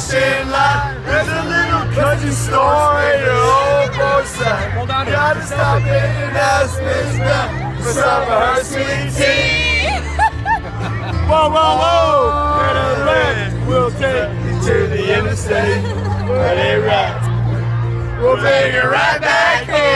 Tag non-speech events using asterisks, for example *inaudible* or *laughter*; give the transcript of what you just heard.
flashing light. There's a little country store in your old boy Gotta stop in and ask Miss Bell for some of her sweet tea. *laughs* Whoa, whoa, whoa! And a red will take you to the interstate where they ride. We'll bring it right back here.